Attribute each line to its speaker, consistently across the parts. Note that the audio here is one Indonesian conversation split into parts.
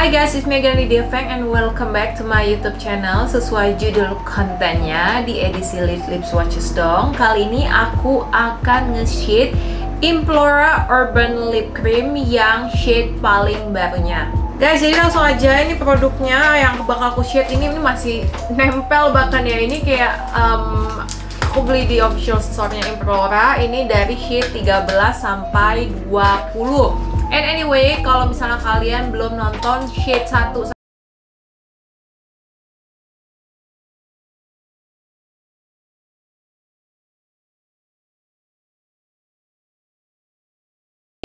Speaker 1: Hai guys, it's me again Lydia Feng and welcome back to my YouTube channel. Sesuai judul kontennya di edisi Lip Lip Swatches dong. Kali ini aku akan nge-shade Implora Urban Lip Cream yang shade paling barunya. Guys, jadi langsung aja ini produknya yang bakal aku shade ini, ini masih nempel bahkan ya. Ini kayak um, aku beli di official store-nya Implora. Ini dari shade 13 sampai 20 And anyway, kalau misalnya kalian belum nonton shade 1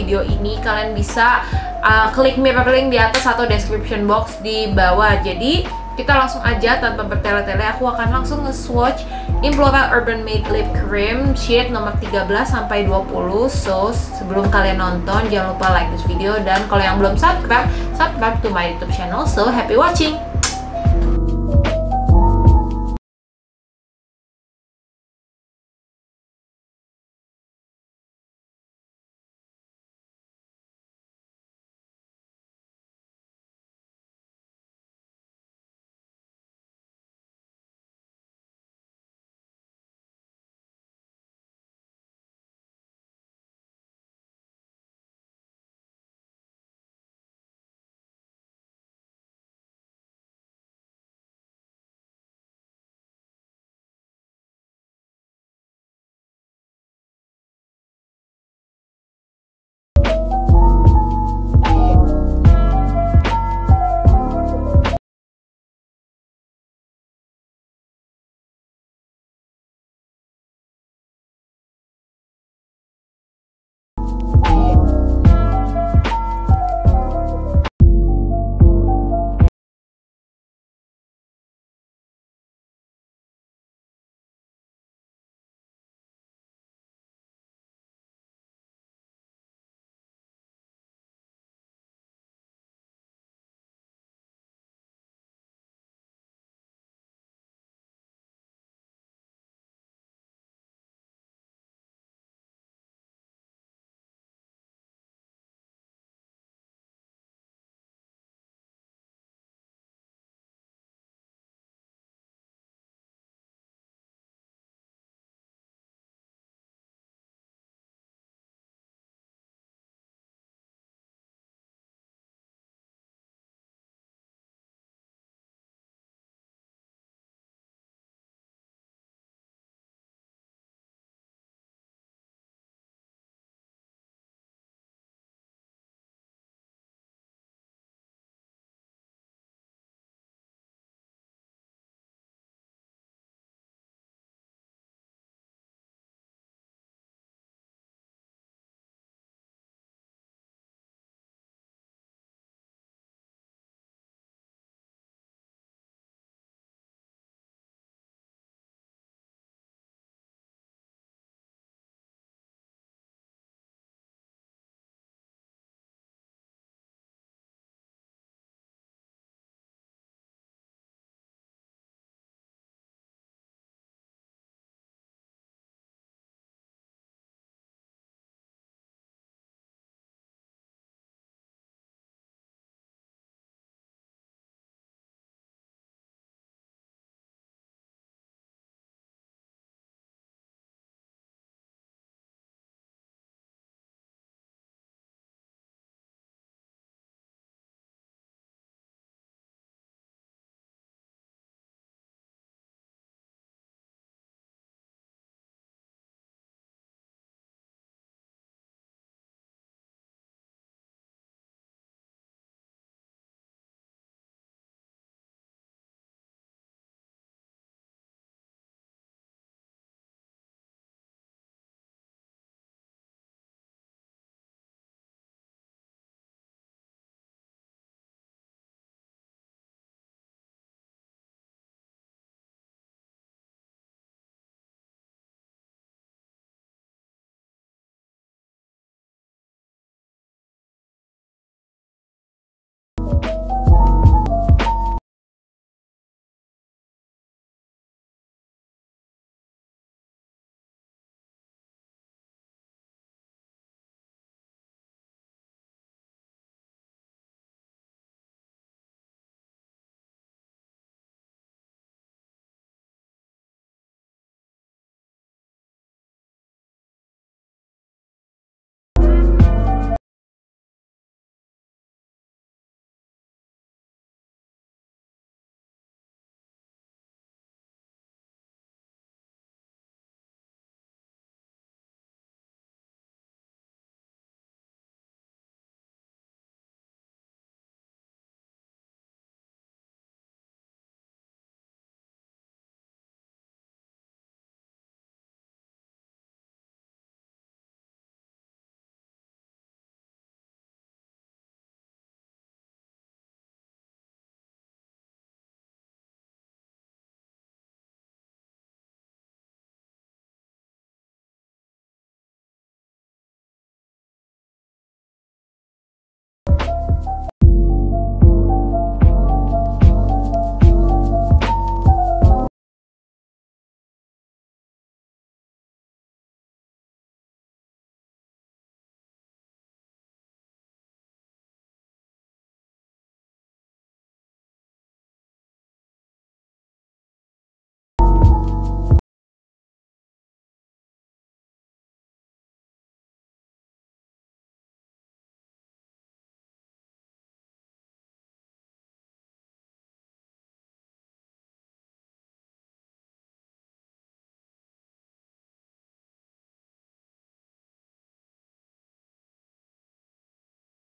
Speaker 1: video ini kalian bisa uh, klik mirror link di atas atau description box di bawah. Jadi kita langsung aja tanpa bertele-tele aku akan langsung nge-swatch Implora Urban Made Lip Cream shade nomor 13 sampai 20 so sebelum kalian nonton jangan lupa like this video. Dan kalau yang belum subscribe subscribe to my youtube channel. So happy watching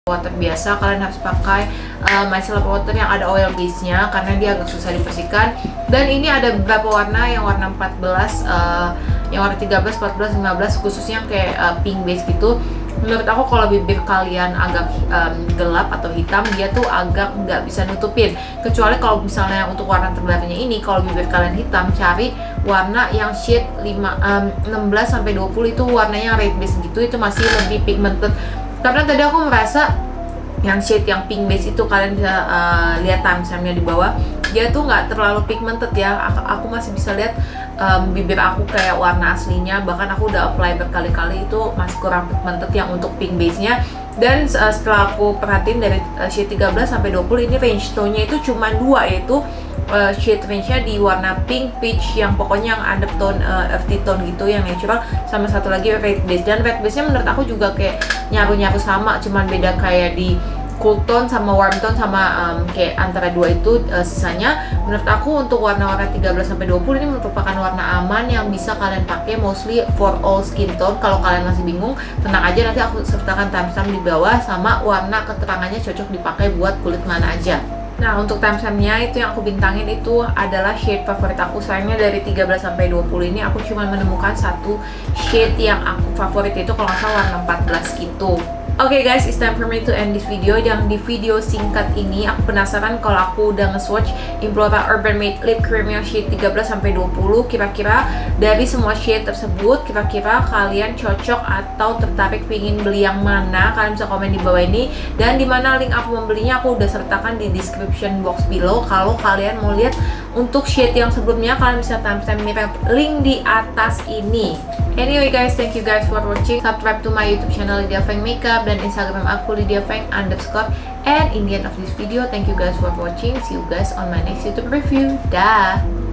Speaker 1: water biasa kalian harus pakai uh, micellar water yang ada oil base nya karena dia agak susah dibersihkan. Dan ini ada beberapa warna yang warna 14 uh, yang warna 13, 14, 15 khususnya kayak uh, pink base gitu. Menurut aku kalau bibir kalian agak um, gelap atau hitam dia tuh agak nggak bisa nutupin. Kecuali kalau misalnya untuk warna terbelakangnya ini kalau bibir kalian hitam cari warna yang shade 5, um, 16 sampai 20 itu warnanya red base gitu. Itu masih lebih pigmented karena tadi aku merasa yang shade yang pink base itu kalian bisa uh, lihat timestamp-nya di bawah dia tuh nggak terlalu pigmented ya. Aku, aku masih bisa lihat um, bibir aku kayak warna aslinya. Bahkan aku udah apply berkali-kali itu masih kurang pigmented yang untuk pink base nya dan uh, setelah aku perhatiin dari uh, shade 13 sampai 20 ini range tone-nya itu cuma dua yaitu uh, shade range-nya di warna pink peach yang pokoknya yang undertone uh, earthy tone gitu yang natural. Sama satu lagi red base. Dan red base-nya menurut aku juga kayak nyaru-nyaru sama cuman beda kayak di cool tone sama warm tone sama um, kayak antara dua itu uh, sisanya. Menurut aku untuk warna-warna 13 sampai 20 ini merupakan warna aman yang bisa kalian pakai mostly for all skin tone. Kalau kalian masih bingung tenang aja nanti aku sertakan timestamp di bawah sama warna keterangannya cocok dipakai buat kulit mana aja Nah untuk timestampnya itu yang aku bintangin itu adalah shade favorit aku. Sayangnya dari 13 sampai 20 ini aku cuma menemukan satu shade yang aku favorit itu kalau nggak salah warna 14 gitu Oke okay guys, it's time for me to end this video. Dan di video singkat ini aku penasaran kalau aku udah nge-swatch Implora Urban Made Lip Cream yang shade 13 sampai 20 Kira-kira dari semua shade tersebut Kira-kira kalian cocok atau tertarik pingin beli yang mana? Kalian bisa komen di bawah ini. Dan di mana link aku membelinya aku udah sertakan di description box below. Kalau kalian mau lihat untuk shade yang sebelumnya Kalian bisa timestamp mirror link di atas ini Anyway guys, thank you guys for watching. Subscribe to my YouTube channel Lydia Feng Makeup dan Instagram aku Lydia Feng underscore. And in the end of this video, thank you guys for watching. See you guys on my next YouTube review. Dah!